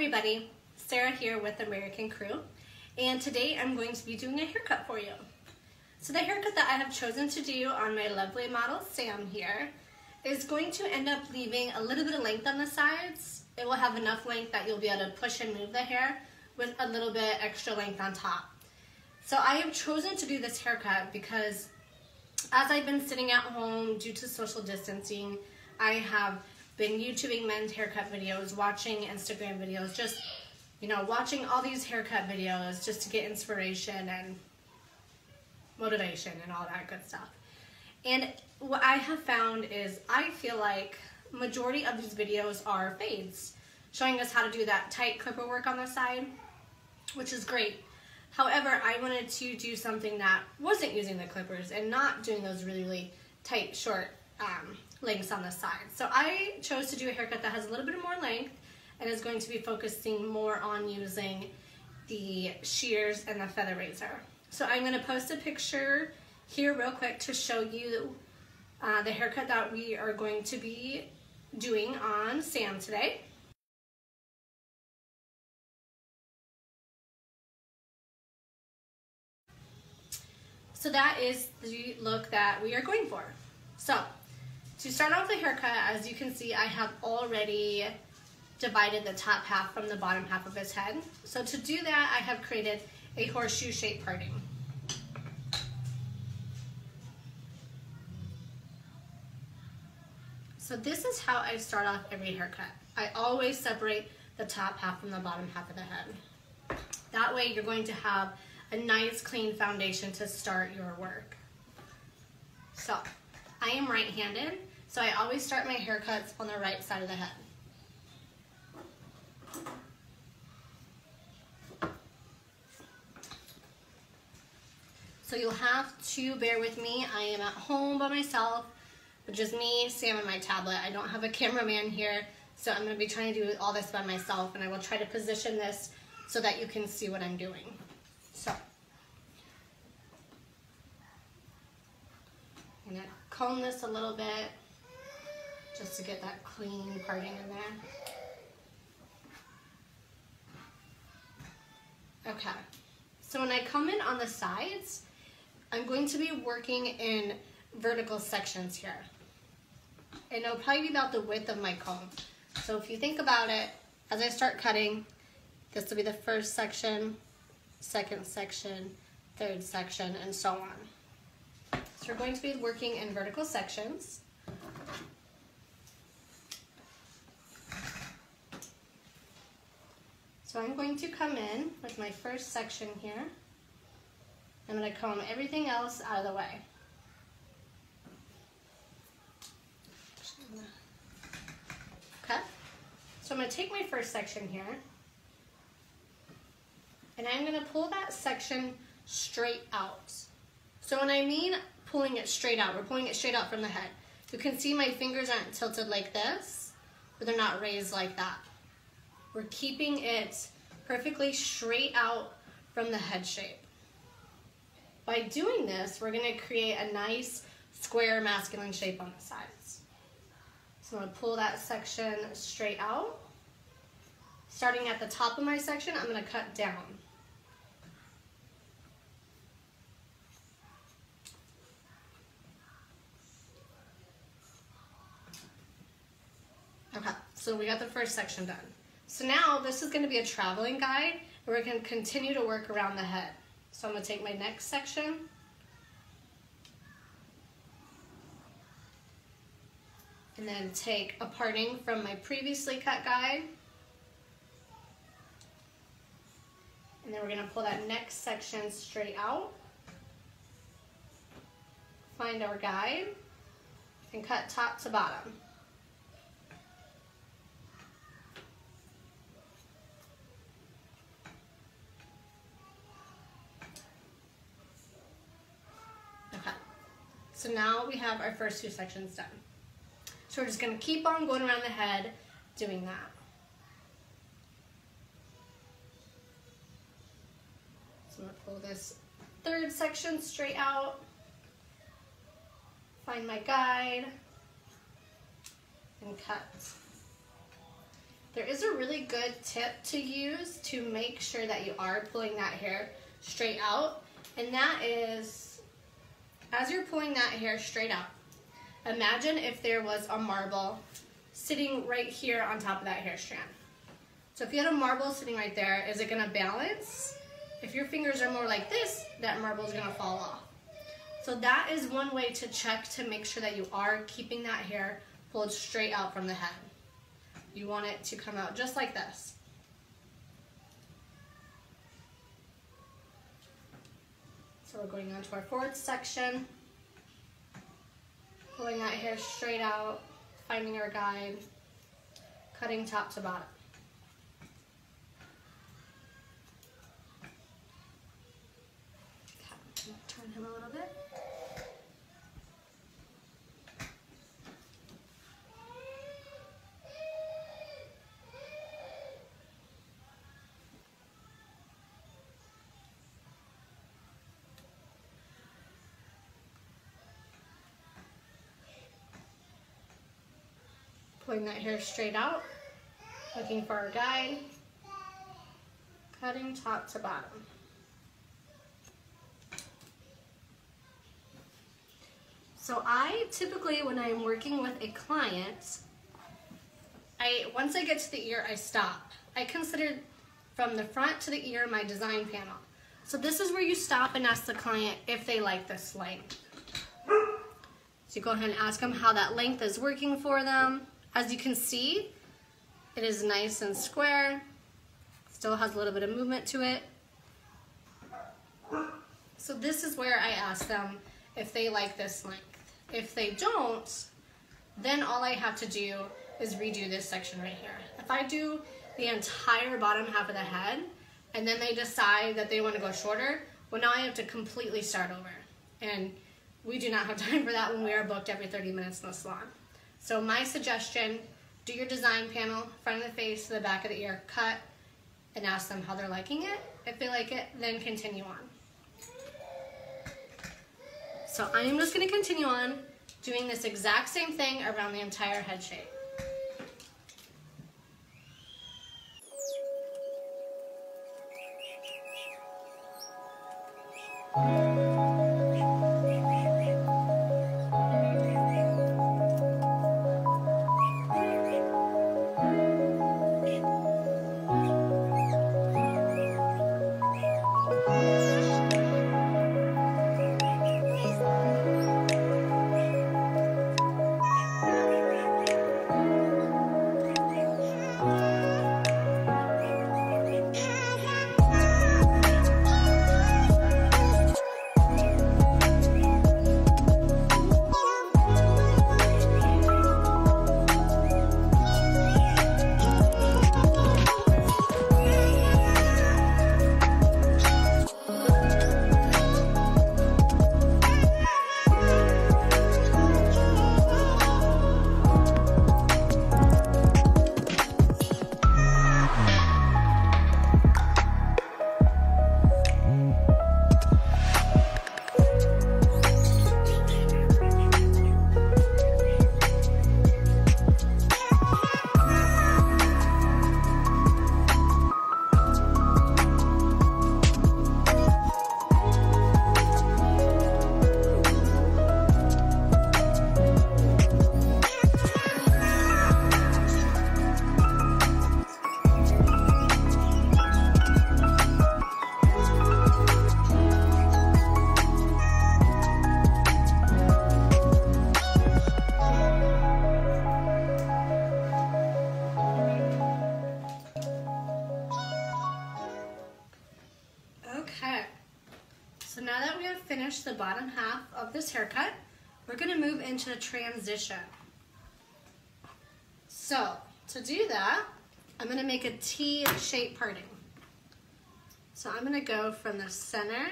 everybody, Sarah here with American Crew and today I'm going to be doing a haircut for you. So the haircut that I have chosen to do on my lovely model Sam here is going to end up leaving a little bit of length on the sides. It will have enough length that you'll be able to push and move the hair with a little bit extra length on top. So I have chosen to do this haircut because as I've been sitting at home due to social distancing, I have been YouTubing men's haircut videos, watching Instagram videos, just, you know, watching all these haircut videos just to get inspiration and motivation and all that good stuff. And what I have found is I feel like majority of these videos are fades, showing us how to do that tight clipper work on the side, which is great. However, I wanted to do something that wasn't using the clippers and not doing those really, really tight, short um, lengths on the side. So I chose to do a haircut that has a little bit more length and is going to be focusing more on using the shears and the feather razor. So I'm going to post a picture here real quick to show you uh, the haircut that we are going to be doing on Sam today. So that is the look that we are going for. So to start off the haircut, as you can see, I have already divided the top half from the bottom half of his head. So to do that, I have created a horseshoe shape parting. So this is how I start off every haircut. I always separate the top half from the bottom half of the head. That way you're going to have a nice clean foundation to start your work. So I am right-handed, so I always start my haircuts on the right side of the head. So you'll have to bear with me. I am at home by myself, with just me, Sam, and my tablet. I don't have a cameraman here, so I'm gonna be trying to do all this by myself, and I will try to position this so that you can see what I'm doing. So, I'm gonna comb this a little bit just to get that clean parting in there. Okay, so when I come in on the sides, I'm going to be working in vertical sections here. And it'll probably be about the width of my comb. So if you think about it, as I start cutting, this will be the first section, second section, third section, and so on. So we're going to be working in vertical sections. So I'm going to come in with my first section here. I'm going to comb everything else out of the way. Okay, so I'm going to take my first section here and I'm gonna pull that section straight out. So when I mean pulling it straight out, we're pulling it straight out from the head. You can see my fingers aren't tilted like this, but they're not raised like that. We're keeping it perfectly straight out from the head shape. By doing this, we're gonna create a nice square masculine shape on the sides. So I'm gonna pull that section straight out. Starting at the top of my section, I'm gonna cut down. Okay, so we got the first section done. So now this is gonna be a traveling guide and we're gonna continue to work around the head. So I'm gonna take my next section. And then take a parting from my previously cut guide. And then we're gonna pull that next section straight out. Find our guide and cut top to bottom So now we have our first two sections done. So we're just gonna keep on going around the head doing that. So I'm gonna pull this third section straight out, find my guide, and cut. There is a really good tip to use to make sure that you are pulling that hair straight out. And that is, as you're pulling that hair straight out, imagine if there was a marble sitting right here on top of that hair strand. So if you had a marble sitting right there, is it gonna balance? If your fingers are more like this, that marble is gonna fall off. So that is one way to check to make sure that you are keeping that hair pulled straight out from the head. You want it to come out just like this. So we're going on to our fourth section. Pulling that hair straight out, finding our guide, cutting top to bottom. Pulling that hair straight out, looking for our guide, cutting top to bottom. So I typically, when I'm working with a client, I once I get to the ear, I stop. I consider from the front to the ear my design panel. So this is where you stop and ask the client if they like this length. So you go ahead and ask them how that length is working for them. As you can see, it is nice and square. Still has a little bit of movement to it. So this is where I ask them if they like this length. If they don't, then all I have to do is redo this section right here. If I do the entire bottom half of the head, and then they decide that they want to go shorter, well now I have to completely start over. And we do not have time for that when we are booked every 30 minutes in the salon. So my suggestion, do your design panel, front of the face to the back of the ear, cut, and ask them how they're liking it. If they like it, then continue on. So I'm just gonna continue on doing this exact same thing around the entire head shape. finish transition. So, to do that, I'm gonna make a T-shape parting. So I'm gonna go from the center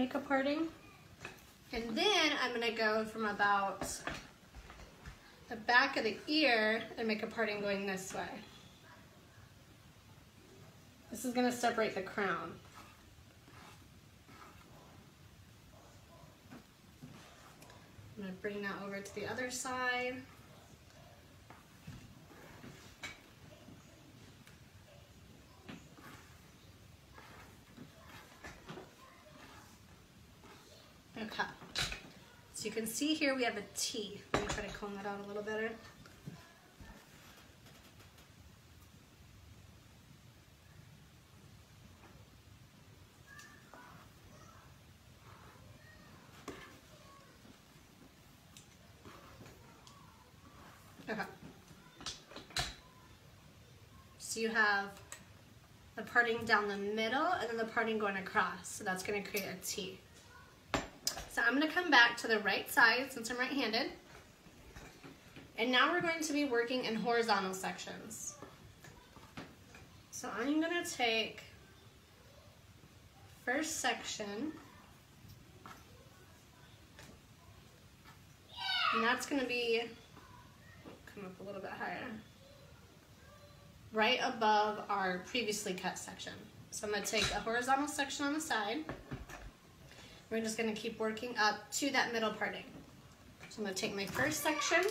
make a parting. And then I'm gonna go from about the back of the ear and make a parting going this way. This is gonna separate the crown. I'm gonna bring that over to the other side. Okay. So you can see here we have a T. Let me try to comb that out a little better. Okay. So you have the parting down the middle and then the parting going across. So that's gonna create a T. So I'm gonna come back to the right side since I'm right-handed. And now we're going to be working in horizontal sections. So I'm gonna take first section, and that's gonna be, come up a little bit higher, right above our previously cut section. So I'm gonna take a horizontal section on the side, we're just gonna keep working up to that middle parting. So I'm gonna take my first section,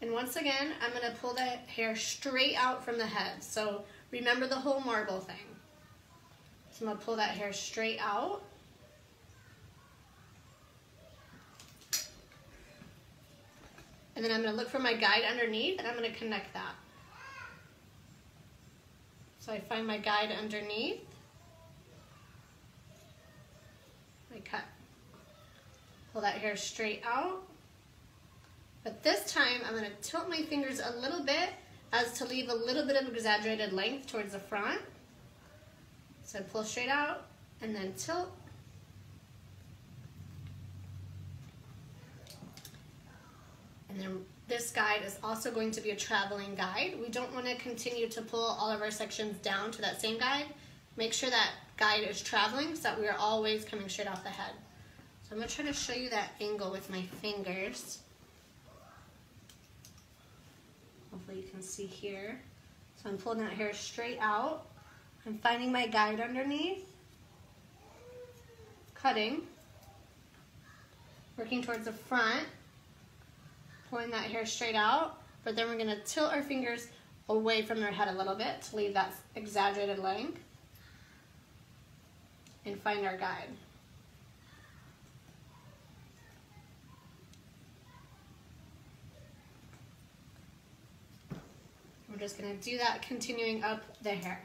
and once again, I'm gonna pull the hair straight out from the head. So remember the whole marble thing. So I'm gonna pull that hair straight out. And then I'm gonna look for my guide underneath and I'm gonna connect that. So I find my guide underneath cut. Pull that hair straight out. But this time I'm gonna tilt my fingers a little bit as to leave a little bit of exaggerated length towards the front. So pull straight out and then tilt. And then this guide is also going to be a traveling guide. We don't want to continue to pull all of our sections down to that same guide. Make sure that guide is traveling so that we are always coming straight off the head. So I'm going to try to show you that angle with my fingers. Hopefully you can see here. So I'm pulling that hair straight out. I'm finding my guide underneath, cutting, working towards the front, pulling that hair straight out, but then we're going to tilt our fingers away from their head a little bit to leave that exaggerated length and find our guide. We're just to do that continuing up the hair.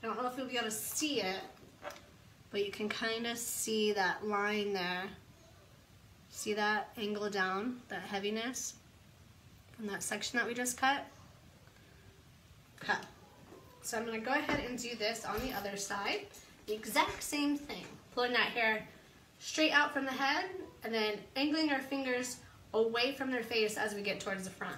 I don't know if you'll be able to see it, but you can kind of see that line there. See that angle down, that heaviness from that section that we just cut? Okay. So I'm gonna go ahead and do this on the other side. The exact same thing. Pulling that hair straight out from the head and then angling our fingers away from their face as we get towards the front.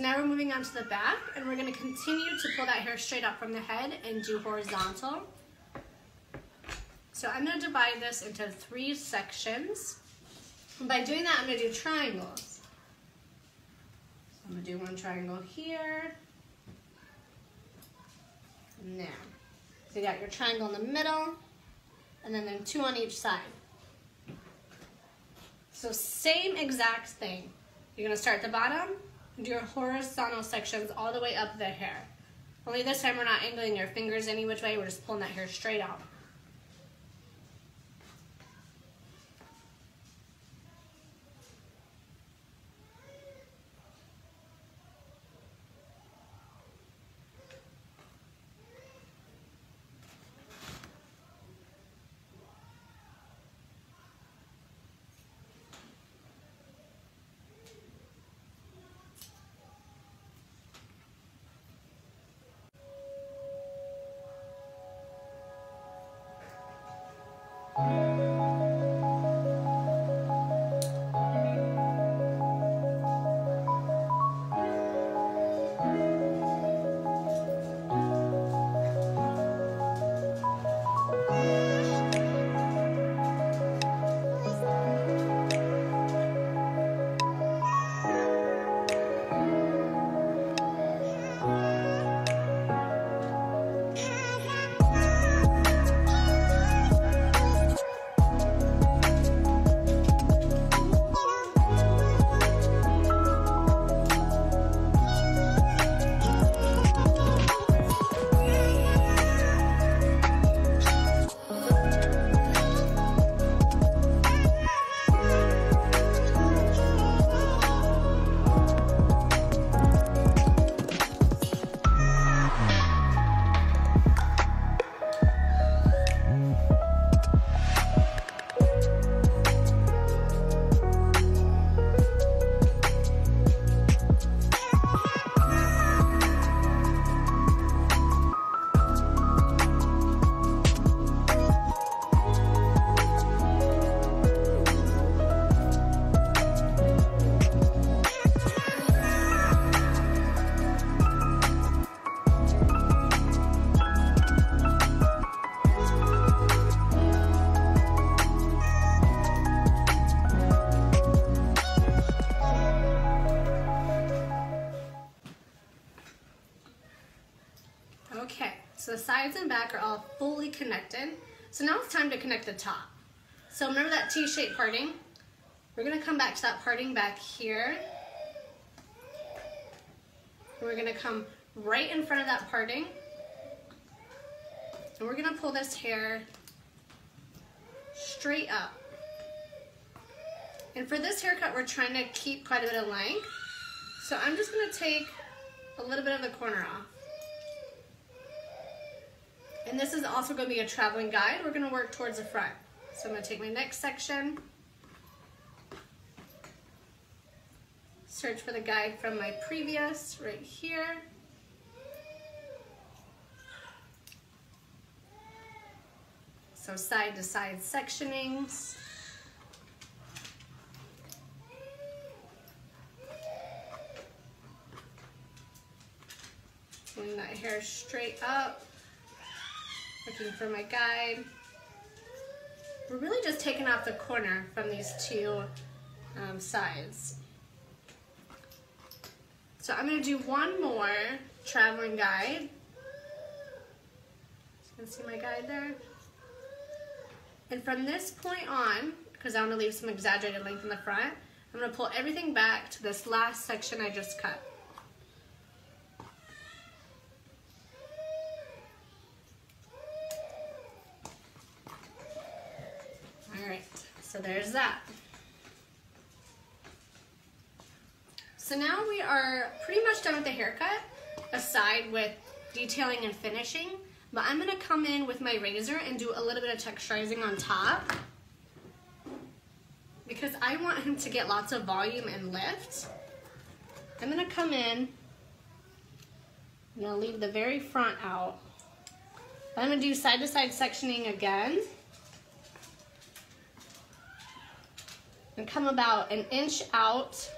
So now we're moving on to the back and we're gonna continue to pull that hair straight up from the head and do horizontal. So I'm gonna divide this into three sections. And by doing that, I'm gonna do triangles. So I'm gonna do one triangle here, and there. So you got your triangle in the middle, and then then two on each side. So same exact thing. You're gonna start at the bottom, do your horizontal sections all the way up the hair. Only this time we're not angling your fingers any which way, we're just pulling that hair straight out. So now it's time to connect the top. So remember that T-shaped parting? We're gonna come back to that parting back here. We're gonna come right in front of that parting. And we're gonna pull this hair straight up. And for this haircut, we're trying to keep quite a bit of length. So I'm just gonna take a little bit of the corner off. And this is also going to be a traveling guide. We're going to work towards the front. So I'm going to take my next section, search for the guide from my previous right here. So side to side sectionings. Pulling that hair straight up looking for my guide. We're really just taking off the corner from these two um, sides. So I'm gonna do one more traveling guide. You can see my guide there. And from this point on, because I want to leave some exaggerated length in the front, I'm gonna pull everything back to this last section I just cut. So there's that. So now we are pretty much done with the haircut, aside with detailing and finishing. But I'm gonna come in with my razor and do a little bit of texturizing on top because I want him to get lots of volume and lift. I'm gonna come in, I'm gonna leave the very front out. I'm gonna do side to side sectioning again. And come about an inch out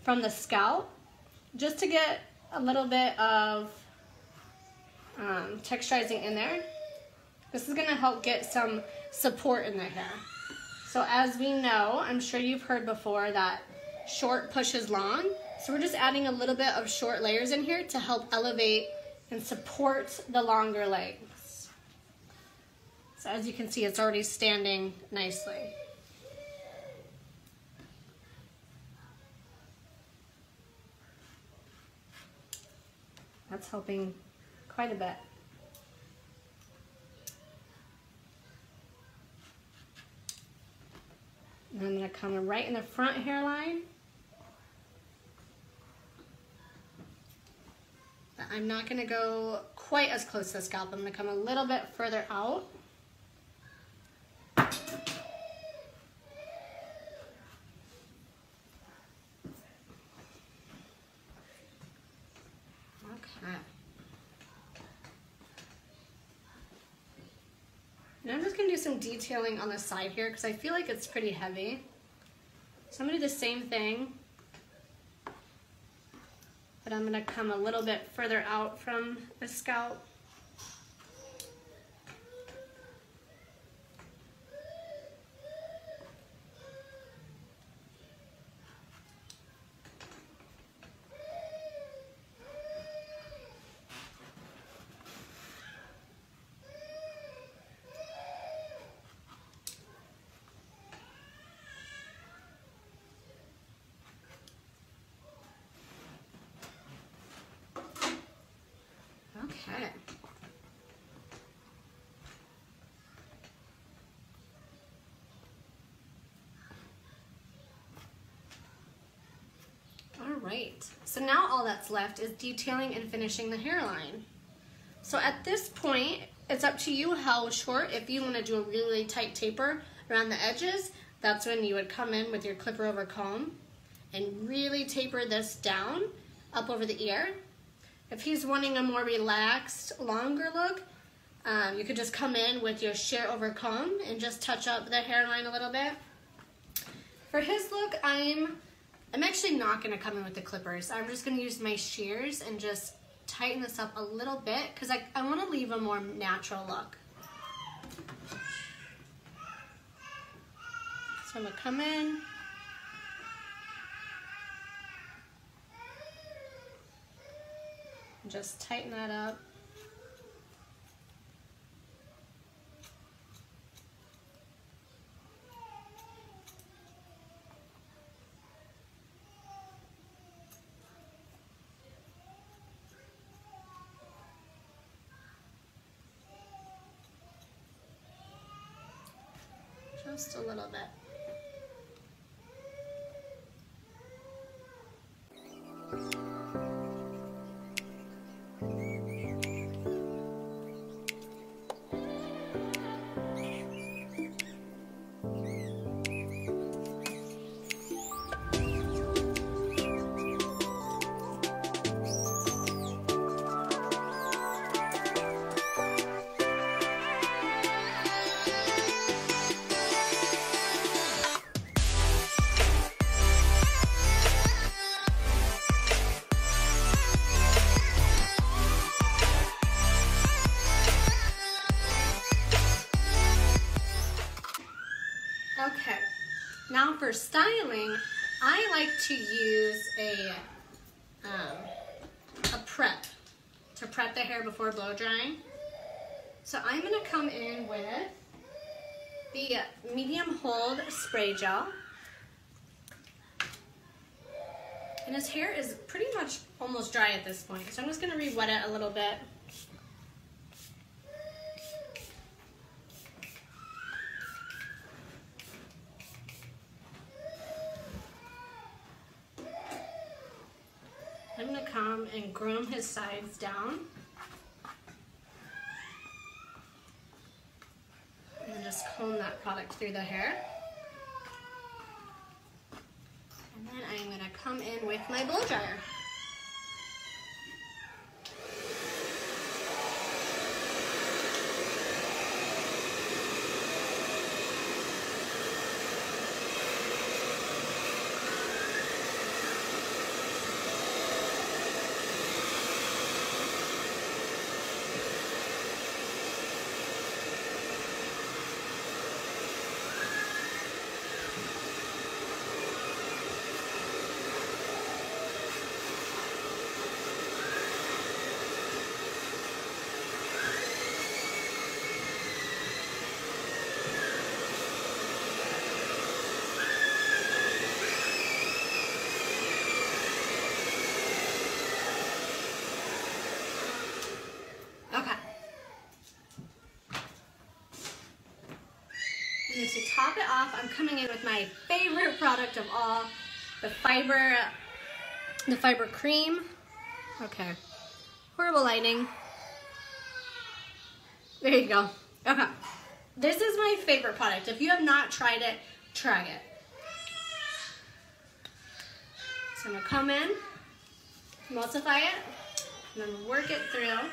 from the scalp just to get a little bit of um, texturizing in there. This is gonna help get some support in the hair. So as we know, I'm sure you've heard before that short pushes long. So we're just adding a little bit of short layers in here to help elevate and support the longer legs. So as you can see, it's already standing nicely. That's helping quite a bit. And I'm going to come right in the front hairline. I'm not going to go quite as close to the scalp. I'm going to come a little bit further out. Okay. And I'm just gonna do some detailing on the side here because I feel like it's pretty heavy. So I'm gonna do the same thing, but I'm gonna come a little bit further out from the scalp. Okay. All right, so now all that's left is detailing and finishing the hairline. So at this point, it's up to you how short, if you wanna do a really tight taper around the edges, that's when you would come in with your clipper over comb and really taper this down up over the ear if he's wanting a more relaxed, longer look, um, you could just come in with your shear over comb and just touch up the hairline a little bit. For his look, I'm I'm actually not to come in with the clippers. I'm just going to use my shears and just tighten this up a little bit because I, I want to leave a more natural look. So I'm to come in, Just tighten that up. Just a little bit. For styling, I like to use a, um, a prep to prep the hair before blow drying. So I'm gonna come in with the medium hold spray gel. And his hair is pretty much almost dry at this point. So I'm just gonna re-wet it a little bit. I'm gonna come and groom his sides down. And just comb that product through the hair. And then I'm gonna come in with my blow dryer. And to top it off, I'm coming in with my favorite product of all, the fiber, the fiber cream. Okay, horrible lighting. There you go. Okay, this is my favorite product. If you have not tried it, try it. So I'm gonna come in, emulsify it, and then work it through.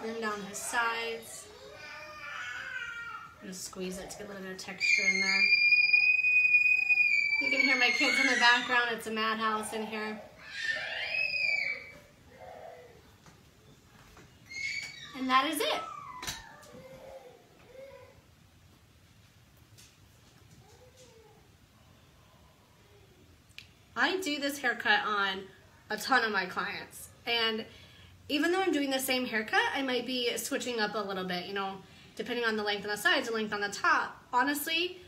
Groom down his sides. Gonna squeeze it to get a little bit of texture in there. You can hear my kids in the background. It's a madhouse in here. And that is it. I do this haircut on a ton of my clients. And even though I'm doing the same haircut, I might be switching up a little bit, you know, depending on the length on the sides, the length on the top. Honestly,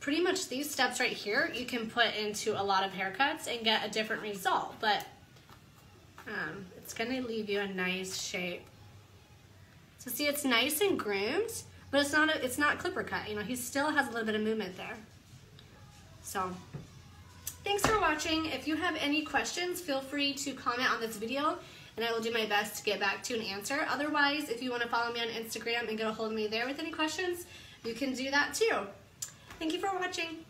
pretty much these steps right here, you can put into a lot of haircuts and get a different result, but um, it's gonna leave you a nice shape. So see, it's nice and groomed, but it's not a, it's not clipper cut. You know, he still has a little bit of movement there. So thanks for watching. If you have any questions, feel free to comment on this video and I will do my best to get back to an answer. Otherwise, if you want to follow me on Instagram and get a hold of me there with any questions, you can do that too. Thank you for watching.